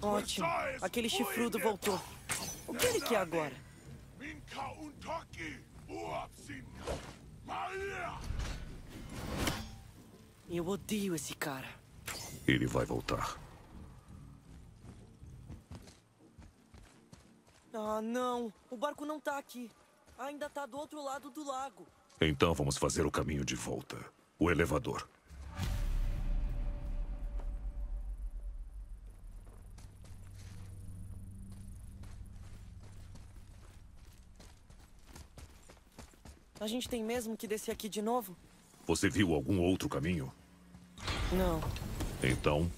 Ótimo. Aquele chifrudo voltou. O que ele quer agora? Eu odeio esse cara. Ele vai voltar. Ah, não. O barco não tá aqui. Ainda tá do outro lado do lago. Então vamos fazer o caminho de volta. O elevador. A gente tem mesmo que descer aqui de novo? Você viu algum outro caminho? Não. Então,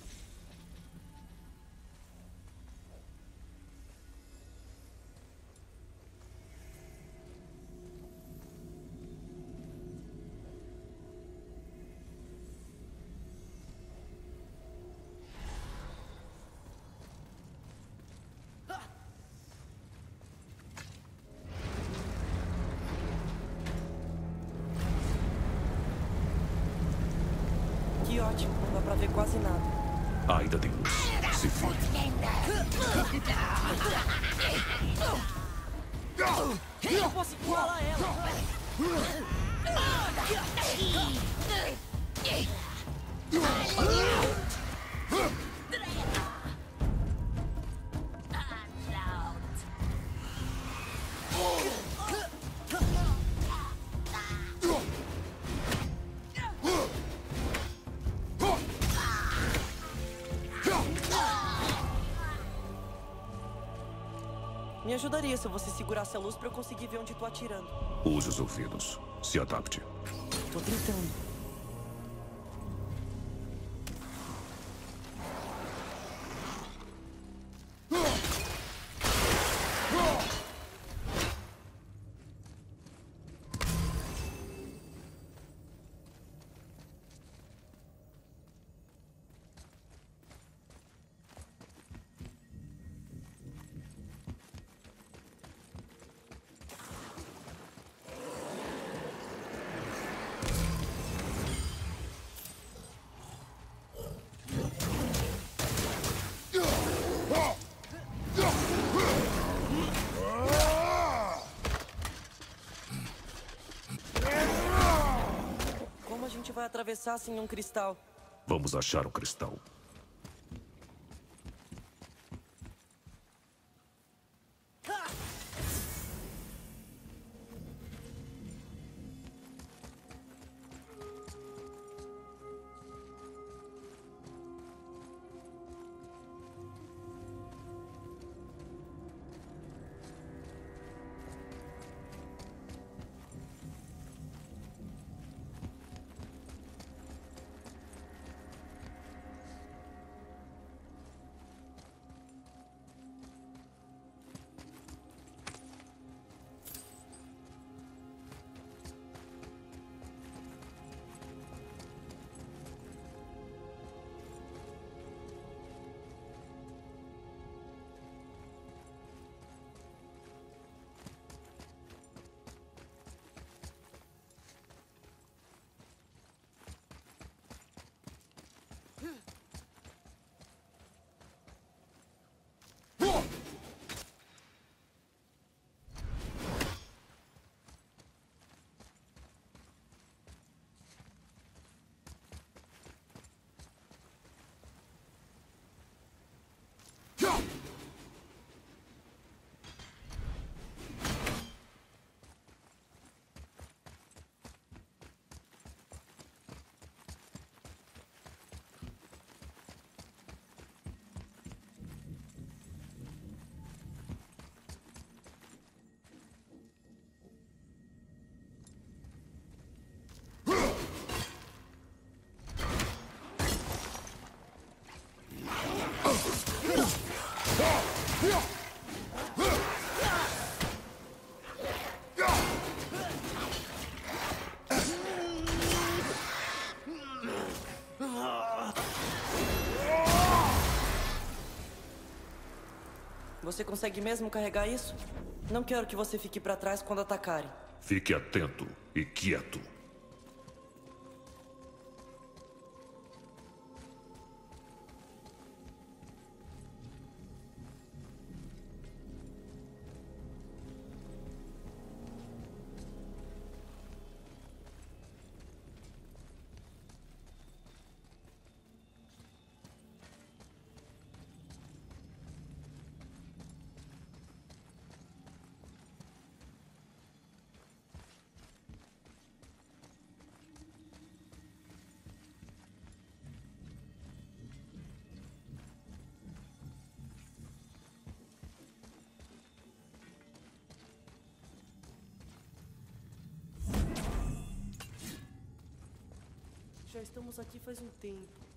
pra ver quase nada. ainda tem luz. Se vire. Eu posso igualar ela. Me ajudaria se você segurasse a luz pra eu conseguir ver onde tô atirando. Use os ouvidos. Se adapte. Tô tentando. A gente vai atravessar sem um cristal? Vamos achar um cristal. Você consegue mesmo carregar isso? Não quero que você fique pra trás quando atacarem. Fique atento e quieto. Já estamos aqui faz um tempo.